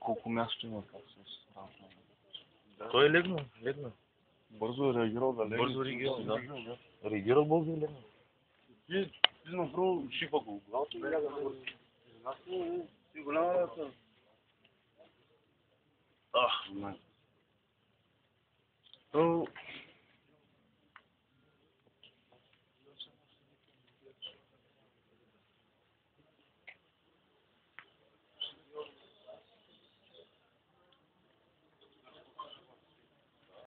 Колко място има как с Той е легнал, легнал. Бързо е реагирал да легне. Бързо реагирал, да. да. Реагирал бързо и легнал. Ти, ти направо шипа го. Главата ми ляга бързо. Ти голяма ръка. Ах,